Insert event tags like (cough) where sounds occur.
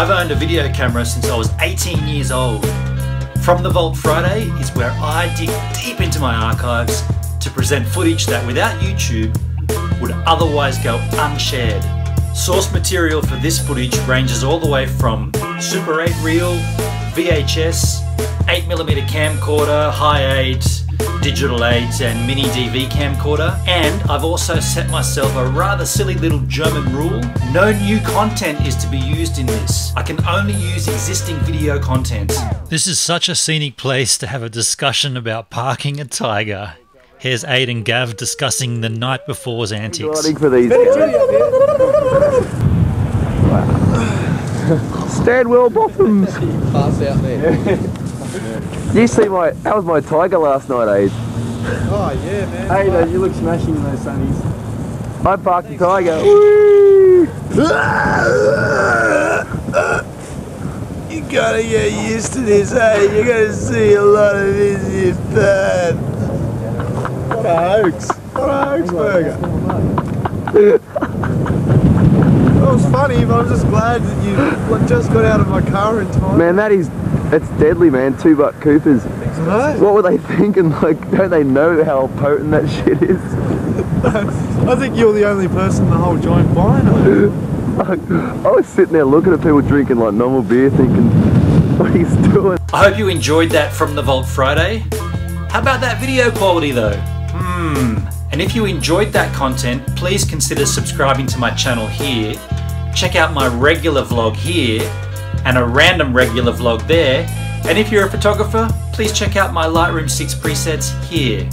I've owned a video camera since I was 18 years old. From the Vault Friday is where I dig deep into my archives to present footage that without YouTube would otherwise go unshared. Source material for this footage ranges all the way from Super 8 reel, VHS, 8mm camcorder, Hi-8, digital aids and mini DV camcorder and I've also set myself a rather silly little German rule. No new content is to be used in this. I can only use existing video content. This is such a scenic place to have a discussion about parking a tiger. Here's Ade and Gav discussing the night before's antics. Riding for these Stanwell bottoms. Pass out there. (laughs) You see my, that was my tiger last night, Ade. Oh yeah, man. Hey, though, you look smashing in those sunnies. I parked the tiger. Whee! You gotta get used to this, hey? You're gonna see a lot of this in bed. What a hoax. What a hoax burger. That was funny, but I'm just glad that you just got out of my car in time. Man, that is, that's deadly, man. Two buck Coopers. No. What were they thinking? (laughs) Like, don't they know how potent that shit is? (laughs) I think you're the only person in the whole joint buying it. Like, (laughs) I was sitting there looking at people drinking like normal beer, thinking, what he's doing. I hope you enjoyed that from the Vault Friday. How about that video quality though? Hmm. And if you enjoyed that content, please consider subscribing to my channel here. Check out my regular vlog here and a random regular vlog there. And if you're a photographer, please check out my Lightroom 6 presets here.